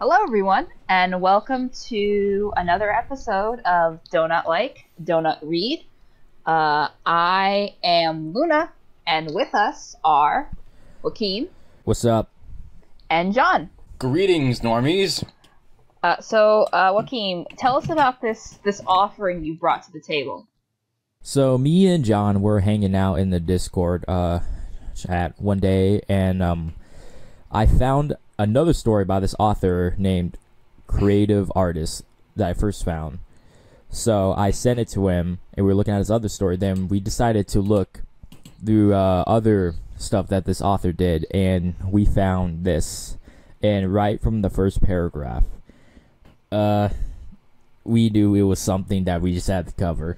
Hello, everyone, and welcome to another episode of Donut Like, Donut Read. Uh, I am Luna, and with us are Joaquin What's up? and John. Greetings, normies. Uh, so, uh, Joaquin, tell us about this this offering you brought to the table. So me and John were hanging out in the Discord uh, chat one day, and um, I found another story by this author named Creative Artist that I first found. So I sent it to him, and we were looking at his other story. Then we decided to look through uh, other stuff that this author did, and we found this. And right from the first paragraph, uh, we knew it was something that we just had to cover.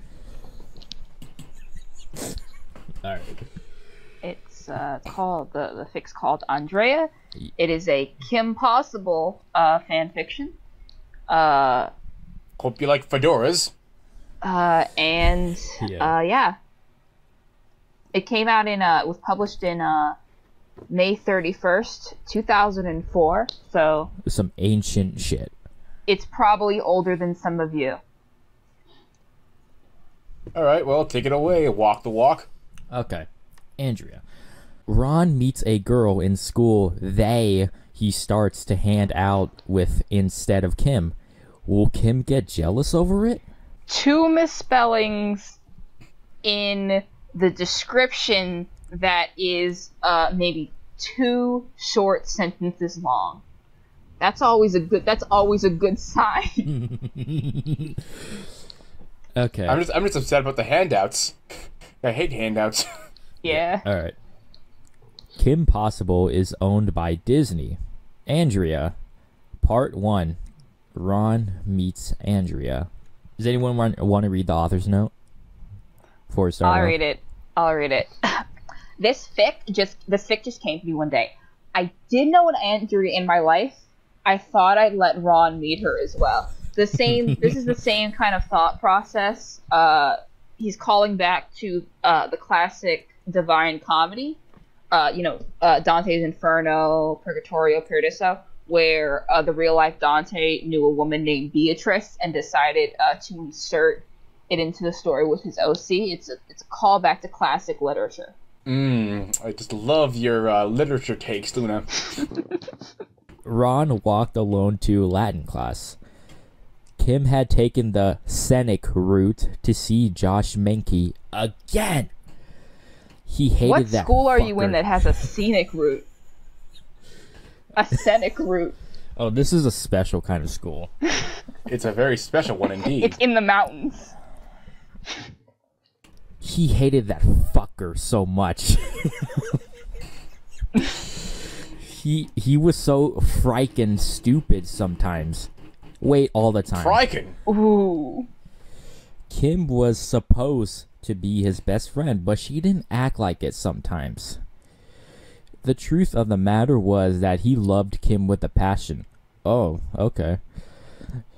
All right. It's uh, called the the fix called Andrea. It is a Kim Possible uh, fan fiction. Uh, Hope you like fedoras. uh, and Yeah. uh, yeah, it came out in uh, it was published in uh, May thirty first, two thousand and four. So Some ancient shit. it's probably older than some of you. All right, well, take it away. Walk the walk. Okay. Andrea. Ron meets a girl in school they he starts to hand out with instead of Kim. Will Kim get jealous over it? Two misspellings in the description that is uh, maybe two short sentences long. That's always a good. That's always a good sign. Okay. I'm just, I'm just upset about the handouts. I hate handouts. yeah. All right. Kim Possible is owned by Disney. Andrea, Part 1. Ron meets Andrea. Does anyone want, want to read the author's note? We start I'll read it. I'll read it. this fic just this fic just came to me one day. I did know an Andrea in my life. I thought I'd let Ron meet her as well. The same. this is the same kind of thought process. Uh, he's calling back to uh, the classic Divine Comedy. Uh, you know, uh, Dante's Inferno, Purgatorio, Paradiso, where uh, the real life Dante knew a woman named Beatrice and decided uh, to insert it into the story with his OC. It's a it's a callback to classic literature. Mmm, I just love your uh, literature takes, Luna. Ron walked alone to Latin class. Kim had taken the scenic route to see Josh Mankey again. He hated What that. school are you in that has a scenic route? A scenic route. Oh, this is a special kind of school. It's a very special one indeed. It's in the mountains. He hated that fucker so much. he he was so frikin' stupid sometimes. Wait all the time. Criken. Ooh. Kim was supposed to be his best friend, but she didn't act like it sometimes. The truth of the matter was that he loved Kim with a passion. Oh, okay.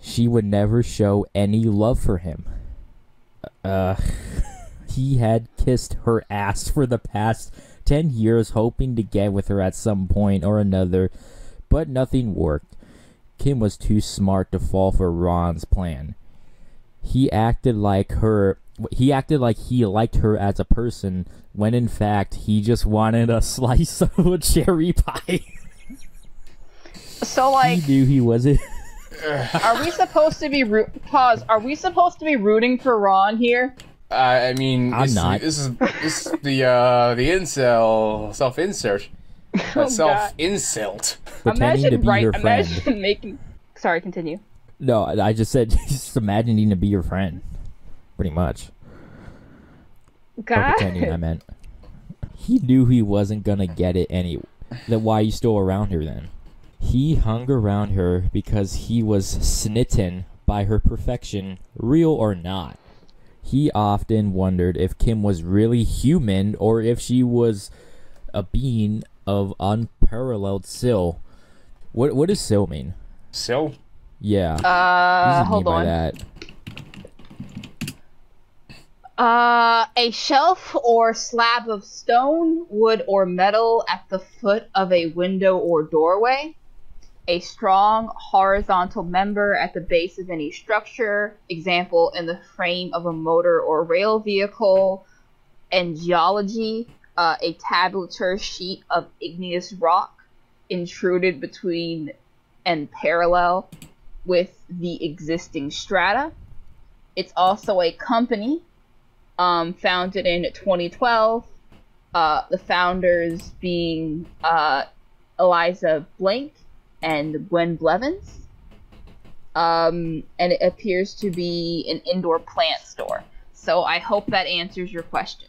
She would never show any love for him. Uh, he had kissed her ass for the past 10 years, hoping to get with her at some point or another, but nothing worked. Kim was too smart to fall for Ron's plan he acted like her he acted like he liked her as a person when in fact he just wanted a slice of a cherry pie So like, he knew he wasn't are we supposed to be root? Pause. Are we supposed to be rooting for Ron here? Uh, I mean, I'm this, not. This is this is the uh, the incel self insert. Oh, self insult. pretending to Imagine be right. your friend Imagine making. Sorry. Continue. no i just said just imagine imagining to be your friend pretty much God. pretending i meant he knew he wasn't gonna get it anyway then why are you still around her then he hung around her because he was smitten by her perfection real or not he often wondered if kim was really human or if she was a being of unparalleled sill. what what does sill mean Sill? yeah Uh, hold mean by on. that Uh, a shelf or slab of stone, wood, or metal at the foot of a window or doorway. a strong horizontal member at the base of any structure, example, in the frame of a motor or rail vehicle. And geology, uh, a tabular sheet of igneous rock intruded between and parallel with the existing strata. It's also a company um, founded in 2012. Uh, the founders being uh, Eliza Blank and Gwen Blevins. Um, and it appears to be an indoor plant store. So I hope that answers your question.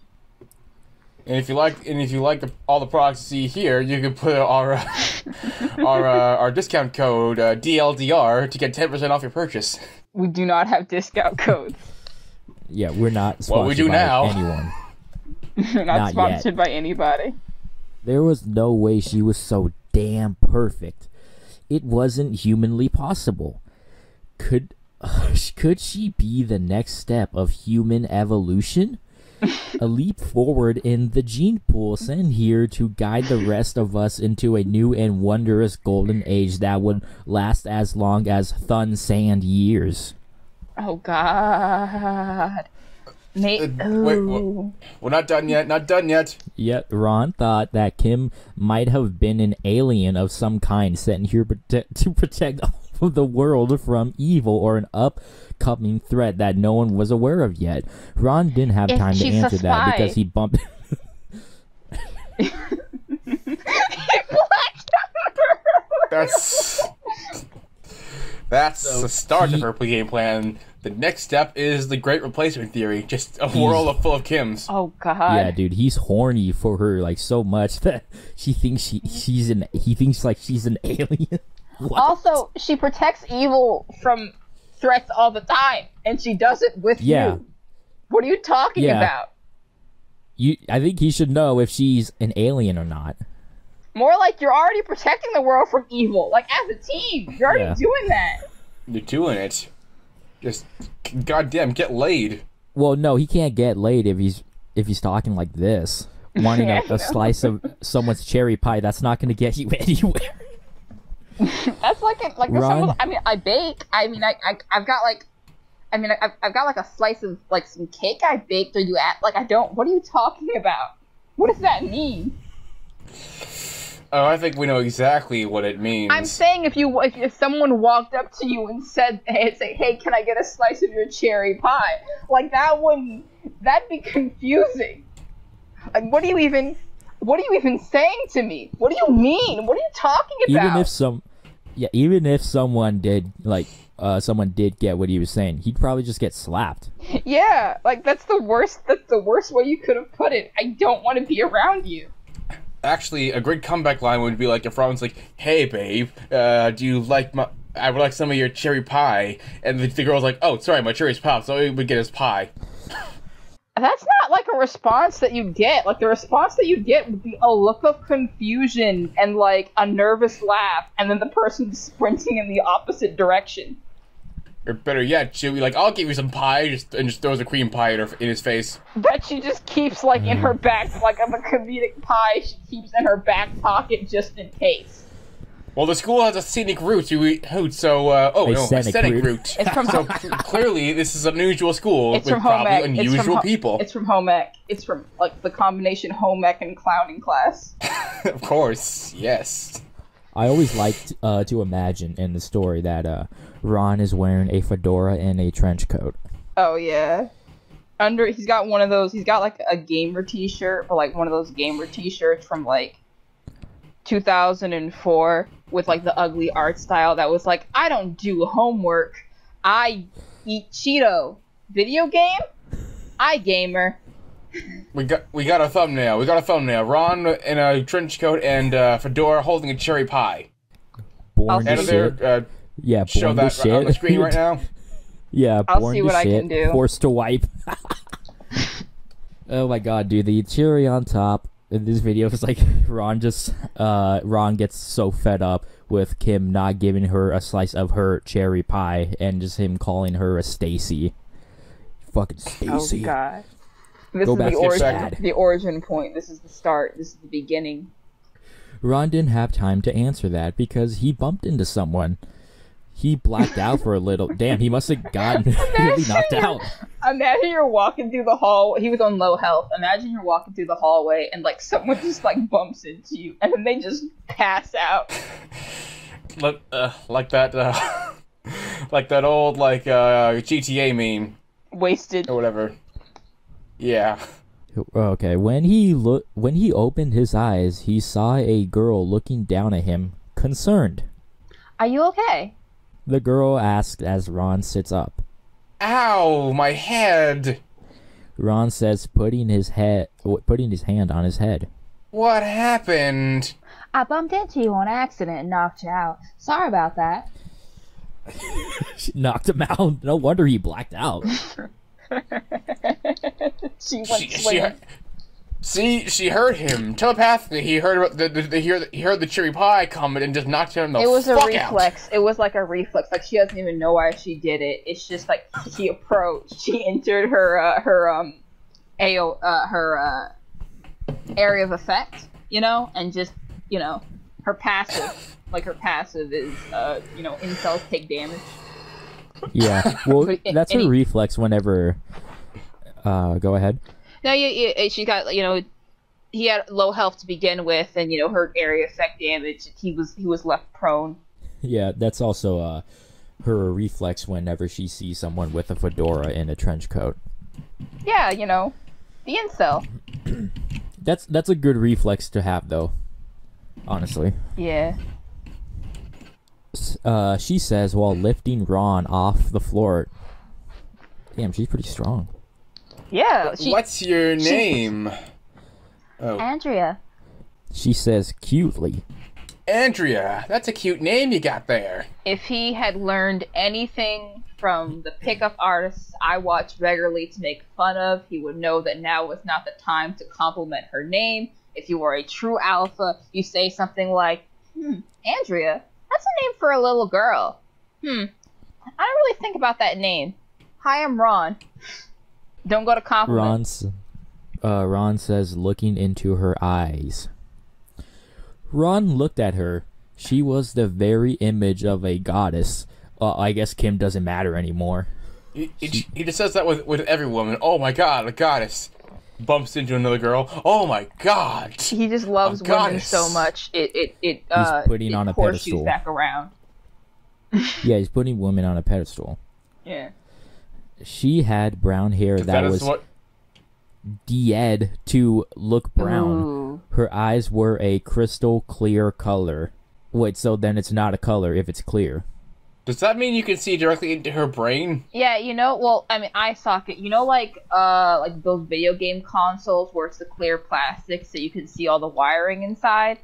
And if you like, and if you like the, all the products you see here, you can put our uh, our uh, our discount code uh, DLDR to get ten percent off your purchase. We do not have discount codes. Yeah, we're not sponsored Well, we do by now. anyone. Not, Not sponsored by anybody. There was no way she was so damn perfect. It wasn't humanly possible. Could could she be the next step of human evolution? a leap forward in the gene pool sent here to guide the rest of us into a new and wondrous golden age that would last as long as Thun Sand years. Oh God. Nate. Uh, wait, ooh. We're not done yet. Not done yet. Yet Ron thought that Kim might have been an alien of some kind sent here prote- to protect all of the world from evil or an upcoming threat that no one was aware of yet. Ron didn't have If time to answer that because he bumped. That's that's the start he- of her game plan. The next step is the Great Replacement Theory. Just a world of full of Kims. oh God. yeah, dude, he's horny for her like so much that she thinks she she's an he thinks like she's an alien. What? Also, she protects evil from threats all the time, and she does it with Yeah. you. What are you talking Yeah. about? You, I think he should know if she's an alien or not. More like you're already protecting the world from evil. Like as a team, you're already Yeah. doing that. You're doing it. Just goddamn, get laid. Well, no, he can't get laid if he's if he's talking like this, wanting Yeah, I a, a slice of someone's cherry pie. That's not going to get you anywhere. That's like a, like Ron? some. I mean, I bake. I mean, I, I I've got like. I mean, I've, I've got like a slice of like some cake I baked. Or you at like I don't. What are you talking about? What does that mean? Oh, I think we know exactly what it means. I'm saying if you if, if someone walked up to you and said, "Hey, say, hey, can I get a slice of your cherry pie?" Like that wouldn't that'd be confusing. Like, what are you even what are you even saying to me? What do you mean? What are you talking about? even if some, yeah, even if someone did like uh someone did get what he was saying, he'd probably just get slapped. yeah, like that's the worst. That's the worst way you could have put it. I don't want to be around you. Actually, a great comeback line would be like if Robin's like, "Hey, babe, uh, do you like my? I would like some of your cherry pie." And the, the girl's like, "Oh, sorry, my cherry's popped, so we would get his pie." That's not like a response that you get. Like the response that you get would be a look of confusion and like a nervous laugh, and then the person sprinting in the opposite direction. Or better yet, she'll be like, "I'll give you some pie," just and just throws a cream pie in, her, in his face. That she just keeps like in her back, like of a comedic pie. She keeps in her back pocket just in case. Well, the school has a scenic route to eat hoot, so uh, oh A no, a scenic scenic route. route. It's from so clearly, this is an unusual school It's with from home probably ec. It's from unusual people. It's from home ec. It's from like the combination home ec and clowning class. of course, yes. I always liked uh, to imagine in the story that uh, Ron is wearing a fedora and a trench coat. Oh yeah. Under he's got one of those. He's got like a gamer T-shirt, but like one of those gamer T-shirts from like 2004 with like the ugly art style that was like, I don't do homework. I eat Cheeto. Video game? I gamer. We got we got a thumbnail. We got a thumbnail. Ron in a trench coat and uh, fedora holding a cherry pie. Born I'll to And there, shit. uh, Yeah, born show to that shit. on the screen right now. Yeah, I'll born see to what I can do. Forced to wipe. oh my god, dude! The cherry on top in this video is like Ron just uh Ron gets so fed up with Kim not giving her a slice of her cherry pie and just him calling her a Stacy. Fucking Stacy. Oh god. This Go is back the origin sad. the origin point. This is the start. This is the beginning. Ron didn't have time to answer that because he bumped into someone. He blacked out for a little. Damn, he must have gotten really knocked out. Imagine you're walking through the hall. He was on low health. Imagine you're walking through the hallway and like someone just like bumps into you and then they just pass out. Like, uh, like that, uh, like that old like uh, GTA meme Wasted. or whatever. Yeah. Oh, okay, when he look when he opened his eyes, he saw a girl looking down at him, concerned. Are you okay? The girl asked as Ron sits up. Ow, my head. Ron says, putting his head, putting his hand on his head. What happened? I bumped into you on accident and knocked you out. Sorry about that. She knocked him out. No wonder he blacked out. she went She, she, heard- see, she heard him telepathically. He heard about the, the, the, he heard he heard the cherry pie comment and just knocked him the It was a fuck out. reflex. It was like a reflex. Like she doesn't even know why she did it. It's just like she approached. She entered her uh, her um, AO uh, her uh, area of effect, you know, and just you know her passive. Like her passive is uh, you know incels take damage. Yeah, well, that's her reflex whenever. Uh, go ahead. No, you, you, she got you know he had low health to begin with, and you know her area effect damage. He was he was left prone. Yeah, that's also uh, her reflex whenever she sees someone with a fedora and a trench coat. Yeah, you know the incel. That's that's a good reflex to have, though. Honestly. Yeah. S- Uh, she says while lifting Ron off the floor. Damn, she's pretty strong. Yeah. She, What's your name? Oh, Andrea. She says cutely. Andrea. That's a cute name you got there. if he had learned anything from the pickup artists I watch regularly to make fun of, he would know that now was not the time to compliment her name. If you are a true alpha, you say something like, Hmm, Andrea, that's a name for a little girl. Hmm, I don't really think about that name. Hi, I'm Ron. Don't go to compliment. Ron, uh, Ron says, looking into her eyes. Ron looked at her. She was the very image of a goddess. Uh, I guess Kim doesn't matter anymore. He, he, he just says that with, with every woman. Oh my god, a goddess. Bumps into another girl. Oh my god. He just loves A women goddess. so much. It it it uh putting it on a pedestal. back around. Yeah, he's putting women on a pedestal. Yeah. She had brown hair that, that is was what. dead to look brown. Ooh. Her eyes were a crystal clear color. Wait, so then it's not a color if it's clear. Does that mean you can see directly into her brain? Yeah, you know, well, I mean, eye socket. You know, like uh, like those video game consoles where it's the clear plastic, so you can see all the wiring inside.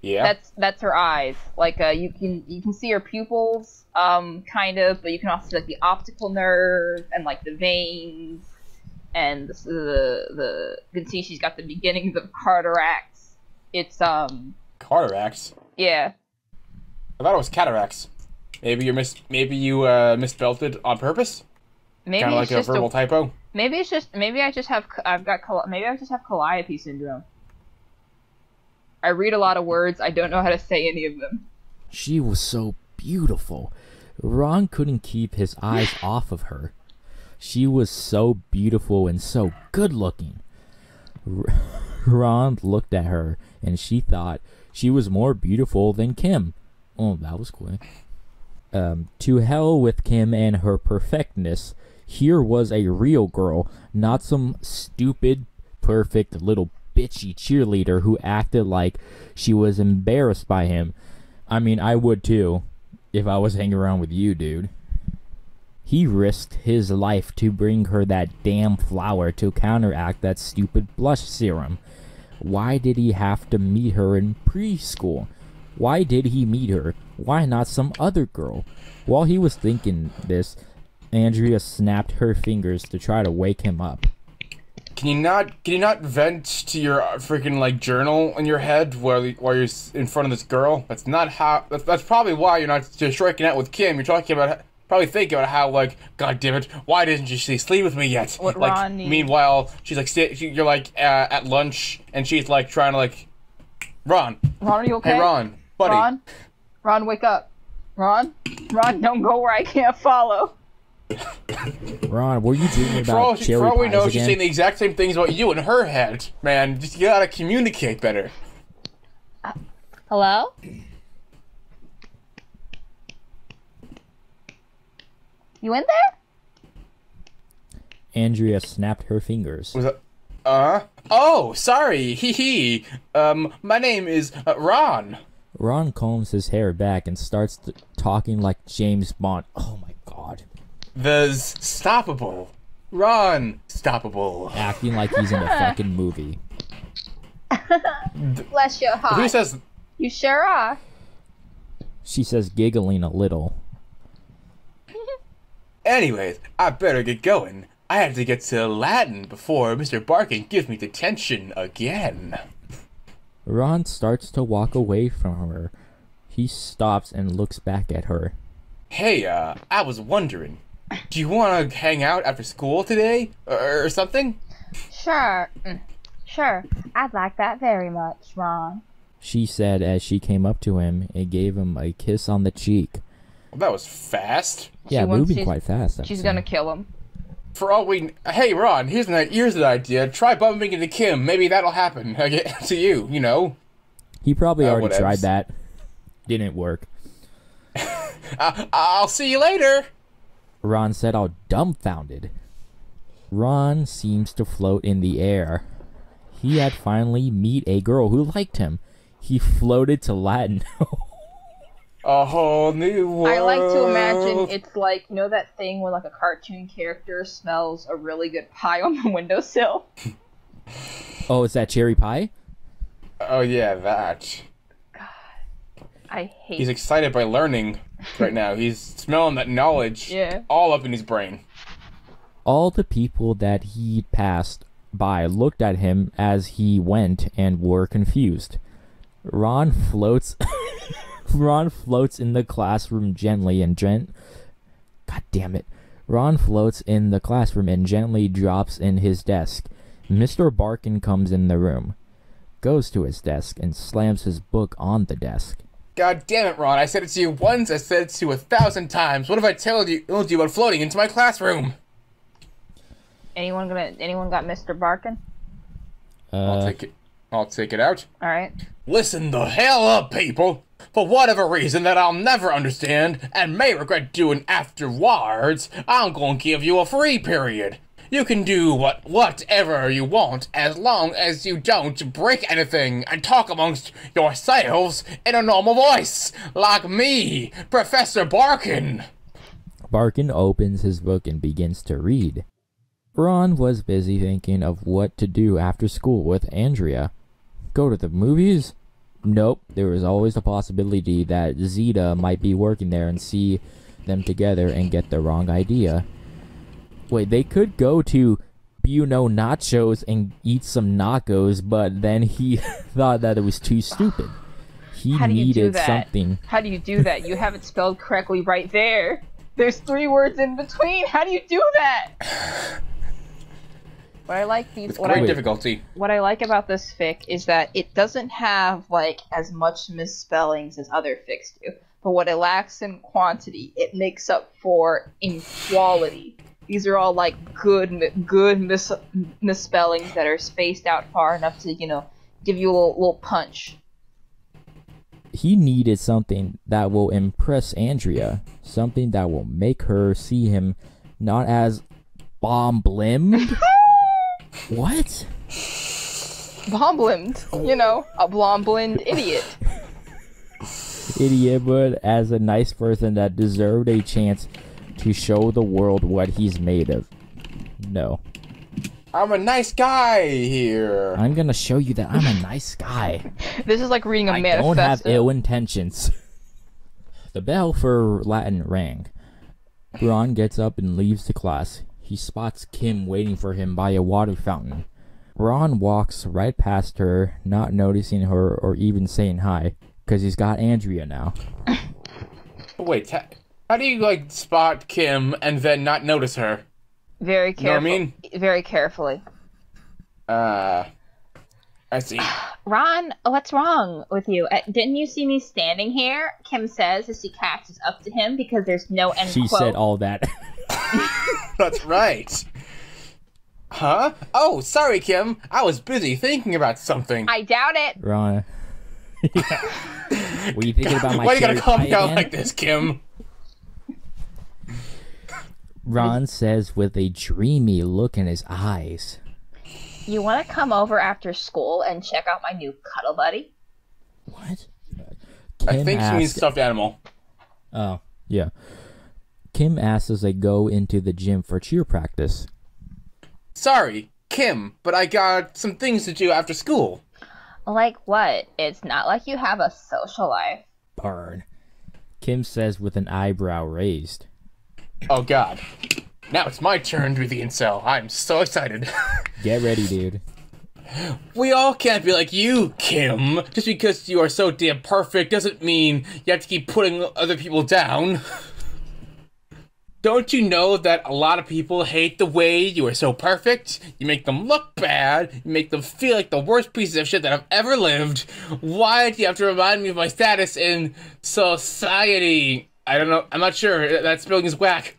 Yeah. That's that's her eyes. Like, uh, you can you can see her pupils, um, kind of, but you can also see like the optical nerve and like the veins, and the the, the you can see she's got the beginnings of cataracts. It's um, Cataracts. yeah, I thought it was cataracts. Maybe you're mis. Maybe you uh, misspelled it on purpose. maybe Kind of it's like a just verbal typo. Maybe it's just maybe I just have I've got maybe I just have calliope syndrome. I read a lot of words. I don't know how to say any of them. She was so beautiful. Ron couldn't keep his eyes off of her. She was so beautiful and so good looking. R- Ron looked at her and she thought she was more beautiful than Kim. Oh, that was quick. Um, to hell with Kim and her perfectness. Here was a real girl, not some stupid, perfect little bitchy cheerleader who acted like she was embarrassed by him. I mean, I would too, if I was hanging around with you, dude. He risked his life to bring her that damn flower to counteract that stupid blush serum. Why did he have to meet her in preschool? Why did he meet her? Why not some other girl? While he was thinking this, Andrea snapped her fingers to try to wake him up. Can you not? Can you not vent to your freaking like journal in your head while you- while you're in front of this girl? That's not how. That's, that's probably why you're not just striking out with Kim. You're talking about probably thinking about how like, God damn it, why didn't she sleep with me yet? What like, Ron meanwhile, she's like, sta- she, you're like uh, at lunch, and she's like trying to like, Ron, Ron, are you okay? Hey, Ron, buddy. Ron, Ron, wake up. Ron, Ron, don't go where I can't follow. Ron, were you dreaming For all, about cherry for all we pies know, she's saying the exact same things about you in her head. Man, just you gotta communicate better. Hello? You in there? Andrea snapped her fingers. Was it? Uh? Oh, sorry. Hee hee. Um, my name is uh, Ron. Ron combs his hair back and starts t- talking like James Bond. Oh my god. The stoppable. Ron, stoppable. Acting like he's in a fucking movie. Bless your heart. Who says? You sure are. She says, giggling a little. Anyways, I better get going. I have to get to Latin before Mr. Barkin gives me detention again. Ron starts to walk away from her. He stops and looks back at her. Hey, uh, I was wondering, do you want to hang out after school today, or, or something? Sure. Mm. Sure. I'd like that very much, Ron. She said as she came up to him and gave him a kiss on the cheek. Well, that was fast. Yeah, wants- moving she's- quite fast. I'd She's say. gonna kill him. For all we, hey Ron, here's an here's an idea. Try bumping into Kim. Maybe that'll happen again to you. You know. He probably Uh, already whatevs. tried that. Didn't work. Uh, I'll see you later. Ron said all dumbfounded. Ron seems to float in the air. He had finally meet a girl who liked him. He floated to Latin. A whole new world. I like to imagine it's like you know that thing where like a cartoon character smells a really good pie on the windowsill. oh, is that cherry pie? Oh yeah, that. God, I hate. He's excited by learning right now. He's smelling that knowledge Yeah. all up in his brain. All the people that he passed by looked at him as he went and were confused. Ron floats Ron floats in the classroom gently and gent God damn it. Ron floats in the classroom and gently drops in his desk. Mr. Barkin comes in the room, goes to his desk and slams his book on the desk. God damn it, Ron! I said it to you once. I said it to you a thousand times. What if I told you, told you about floating into my classroom? anyone gonna? Anyone got Mr. Barkin? I'll Uh, take it. I'll take it out. All right. Listen the hell up, people! For whatever reason that I'll never understand and may regret doing afterwards, I'm gonna give you a free period. You can do what whatever you want as long as you don't break anything and talk amongst yourselves in a normal voice, like me, Professor Barkin. Barkin opens his book and begins to read. Ron was busy thinking of what to do after school with Andrea. Go to the movies? Nope, there was always the possibility that Zita might be working there and see them together and get the wrong idea. Wait, they could go to Buno Nachos and eat some nachos, but then he thought that it was too stupid. He How do you do needed that? something. How do you do that? You have it spelled correctly right there. There's three words in between. How do you do that? What I like these, With what great I, difficulty. what I like about this fic is that it doesn't have like as much misspellings as other fics do, but what it lacks in quantity, it makes up for in quality. These are all like good, good mis- misspellings that are spaced out far enough to you know give you a little, little punch. he needed something that will impress Andrea, something that will make her see him not as bomb blimmed. what? Blomblind, you know, a blomblind idiot. Idiot, but as a nice person that deserved a chance to show the world what he's made of. No. I'm a nice guy here. I'm gonna show you that I'm a nice guy. This is like reading a I manifesto. I don't have ill intentions. the bell for Latin rang. Ron gets up and leaves the class. He spots Kim waiting for him by a water fountain. Ron walks right past her, not noticing her or even saying hi, because he's got Andrea now. Wait, ha- how do you like spot Kim and then not notice her? Very know what I mean? Very carefully. Uh, I see. Ron, what's wrong with you? Uh, didn't you see me standing here? Kim says as she catches up to him because there's no end She quote. said all that. That's right. Huh? Oh, sorry, Kim. I was busy thinking about something. I doubt it. Ron. Were you thinking about my Why you gotta cherry calm pie down like this, Kim? Ron says with a dreamy look in his eyes. You want to come over after school and check out my new cuddle buddy? What? I Kim think she means stuffed animal. Oh, yeah. Kim asks as they go into the gym for cheer practice. Sorry, Kim, but I got some things to do after school. Like what? It's not like you have a social life. Burn. Kim says with an eyebrow raised. Oh God. Now it's my turn to be the incel. I'm so excited. Get ready, dude. we all can't be like you, Kim. Just because you are so damn perfect doesn't mean you have to keep putting other people down. Don't you know that a lot of people hate the way you are so perfect? You make them look bad, you make them feel like the worst pieces of shit that I've ever lived. Why do you have to remind me of my status in society? I don't know, I'm not sure. That spelling is whack.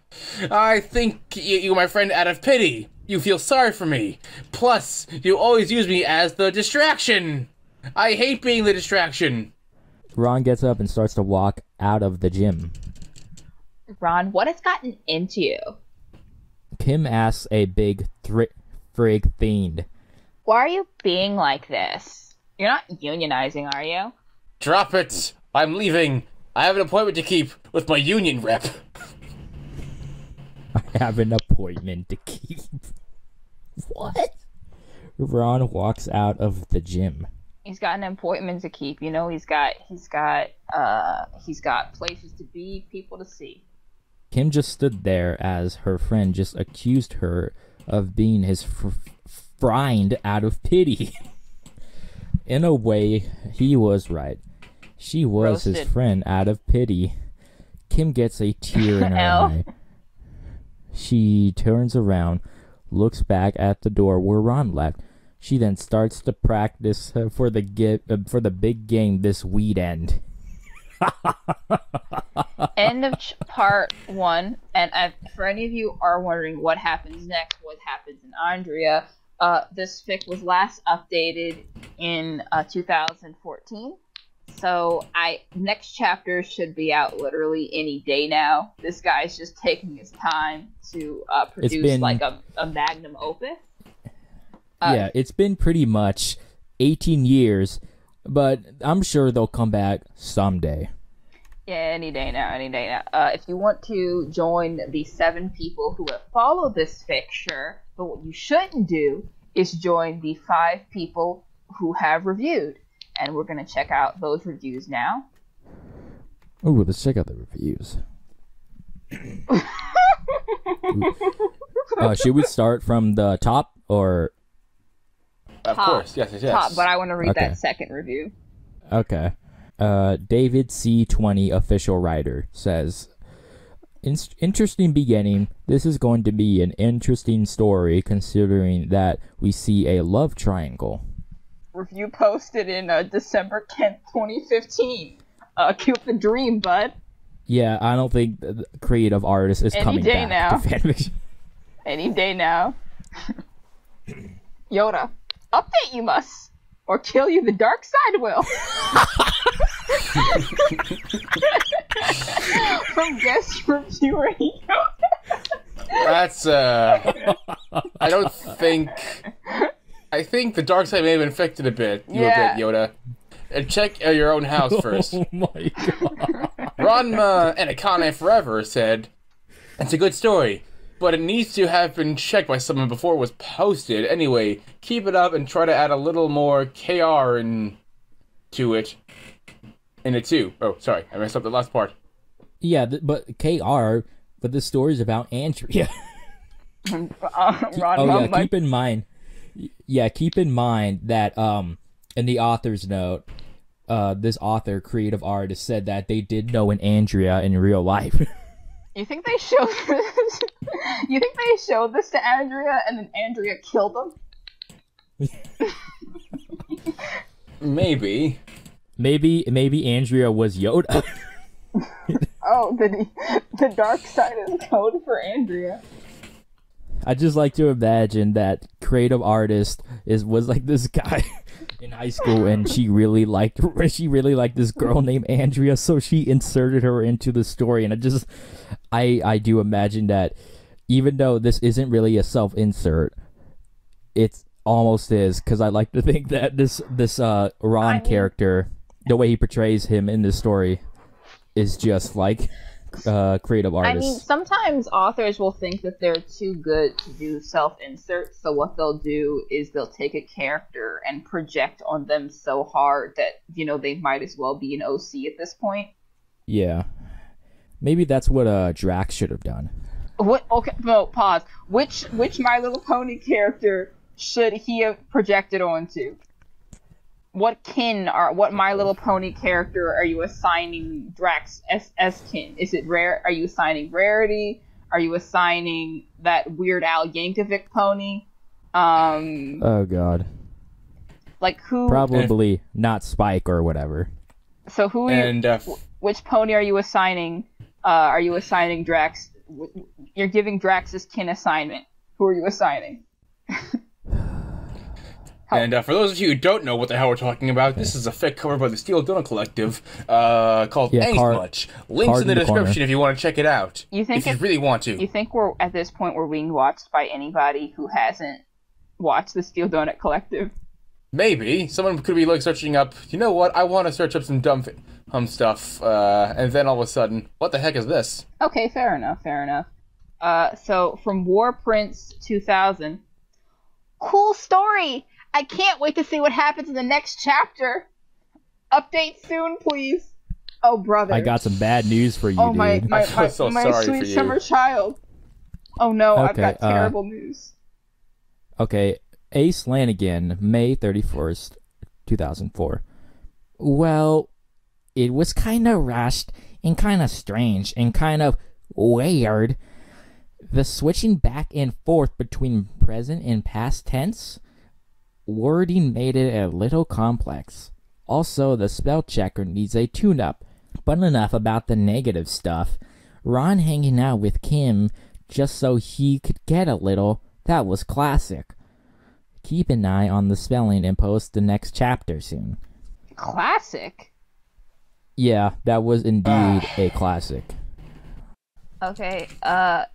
I think you, you my friend out of pity. You feel sorry for me. Plus, you always use me as the distraction. I hate being the distraction. Ron gets up and starts to walk out of the gym. Ron, what has gotten into you? Kim asks a big thri- frig fiend. Why are you being like this? You're not unionizing, are you? Drop it. I'm leaving. I have an appointment to keep with my union rep. I have an appointment to keep. What? Ron walks out of the gym. He's got an appointment to keep. You know, he's got he's got uh he's got places to be, people to see. Kim just stood there as her friend just accused her of being his fr- friend out of pity. In a way, he was right. She was his friend out of pity. Kim gets a tear in her eye. She turns around, looks back at the door where Ron left. She then starts to practice uh, for the gi- uh, for the big game this weed end. Of ch- part one. And for any of you are wondering what happens next, what happens in Andrea, uh, this fic was last updated in uh, 2014. So I next chapter should be out literally any day now. This guy's just taking his time to uh, produce been- like a, a magnum opus. Uh, yeah, it's been pretty much 18 years, but I'm sure they'll come back someday. Yeah, any day now, any day now. Uh, if you want to join the seven people who have followed this fixture, but what you shouldn't do is join the five people who have reviewed. And we're going to check out those reviews now. Ooh, let's check out the reviews. uh, should we start from the top or Of Top. course, yes, yes, yes. Top, but I want to read Okay. that second review. okay? Uh, David C20 official writer says, "In- "Interesting beginning. This is going to be an interesting story, considering that we see a love triangle." Review posted in uh, December 10th, 2015. Uh, keep the dream, bud. Yeah, I don't think the the creative artist is Any coming day back now. to fanfiction. Any day now. Yoda, update you must, or kill you the dark side will. From guest reviewer Yoda. That's uh. I don't think. I think the dark side may have infected a bit. You Yeah. a bit, Yoda. And check uh, your own house first. Oh my god. Ranma and Akane Forever said, It's a good story, but it needs to have been checked by someone before it was posted. Anyway, keep it up and try to add a little more KR in, to it. In it too. Oh, sorry, I messed up the last part. Yeah, th- but KR, but the story's about Andrea. Uh, oh yeah, Ron, keep in mind. Yeah, keep in mind that um in the author's note, uh this author, creative artist, said that they did know an Andrea in real life. you think they showed this? you think they showed this to Andrea and then Andrea killed him? Maybe. Maybe maybe Andrea was Yoda. Oh, the the dark side is code for Andrea. I just like to imagine that creative artist is was like this guy in high school, and she really liked she really liked this girl named Andrea, so she inserted her into the story. And I just, I I do imagine that even though this isn't really a self insert, it's almost is because I like to think that this this uh Ron I mean- character, the way he portrays him in this story, is just like uh creative I mean, sometimes authors will think that they're too good to do self inserts, so what they'll do is they'll take a character and project on them so hard that, you know, they might as well be an OC at this point. yeah, maybe that's what uh Drax should have done. What okay no, pause. Which which My Little Pony character should he have projected onto? What kin are what My Little Pony character are you assigning Drax as, as kin? Is it rare are you assigning rarity? Are you assigning that Weird Al Yankovic pony? Um Oh God. like who Probably not Spike or whatever. so who are you, And uh, which pony are you assigning? Uh, are you assigning Drax? w- w- You're giving Drax's kin assignment. Who are you assigning? and uh, for those of you who don't know what the hell we're talking about, this is a fic cover by the Steel Donut Collective uh, called Yeah, Ain't card- Much. Links in the in the corner. description if you want to check it out. You think if you it- really want to. You think we're at this point we're being watched by anybody who hasn't watched the Steel Donut Collective? Maybe someone could be like searching up. You know what? I want to search up some dumb fi- hum stuff, uh, and then all of a sudden, what the heck is this? Okay, fair enough, fair enough. Uh, so from War Prince 2000, cool story. I can't wait to see what happens in the next chapter. Update soon, please. Oh, brother. I got some bad news for you, Oh my dude. my, I feel so my sorry sweet for you. summer child. Oh no, I've Okay, got uh, terrible news. Okay, Ace Lanigan, May 31st, 2004. Well, it was kind of rushed and kind of strange and kind of weird. The switching back and forth between present and past tense wording made it a little complex. Also, the spell checker needs a tune up. But enough about the negative stuff. Ron hanging out with Kim just so he could get a little, that was classic. Keep an eye on the spelling and post the next chapter soon. Classic. Yeah, that was indeed a classic. Okay, uh,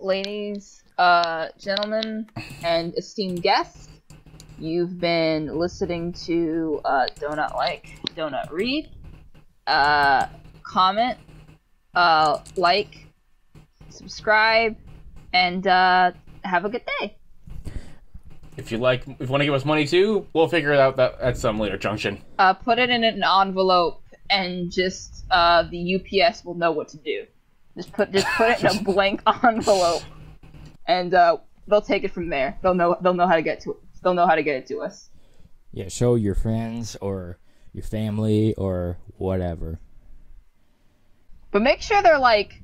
ladies, uh, gentlemen, and esteemed guests, you've been listening to uh, Donut Like, Donut Read. Uh, comment, uh, like, subscribe, and uh, have a good day. If you like, if you want to give us money too, we'll figure it out that at some later junction. Uh, put it in an envelope, and just uh, the UPS will know what to do. Just put just put it in a blank envelope, and uh, they'll take it from there. They'll know they'll know how to get to it. They'll know how to get it to us. Yeah, show your friends or your family or whatever. But make sure they're like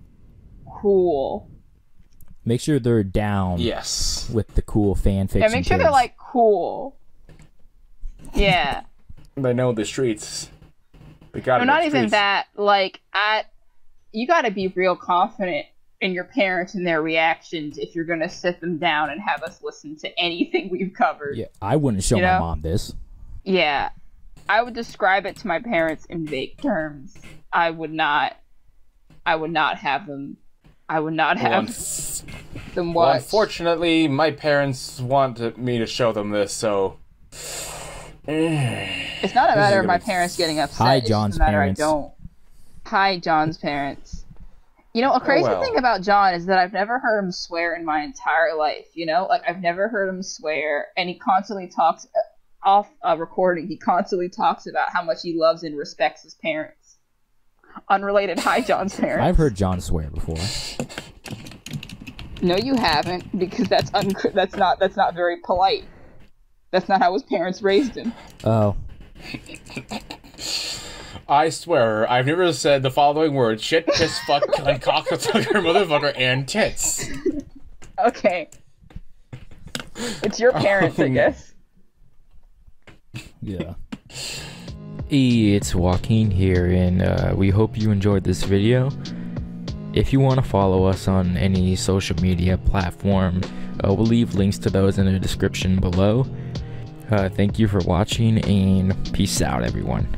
cool. Make sure they're down Yes. with the cool fan fiction. Yeah, make sure they're like cool. Yeah. They know the streets. They got no, not even that. Like, at you got to be real confident in your parents and their reactions if you're gonna sit them down and have us listen to anything we've covered. Yeah, I wouldn't show You my mom this. Yeah. I would describe it to my parents in vague terms. I would not I would not have them I would not have unf- them well, watch. unfortunately, my parents want me to show them this, so. it's not a matter of my parents getting upset. Hi, it's John's a matter parents. I don't. Hi, John's parents. You know, a crazy well. thing about John is that I've never heard him swear in my entire life. You know, like I've never heard him swear, and he constantly talks uh, off a recording. He constantly talks about how much he loves and respects his parents. Unrelated. Hi, John's parents. I've heard John swear before. No, you haven't, because that's un- that's not that's not very polite. That's not how his parents raised him. Oh, I swear, I've never said the following words: shit, piss, fuck, cunt, cocksucker, motherfucker, and tits. Okay, it's your parents, I Um, guess. yeah. Hey, it's Joaquin here, and uh, we hope you enjoyed this video. If you want to follow us on any social media platform, uh, we'll leave links to those in the description below. Uh, thank you for watching, and peace out, everyone.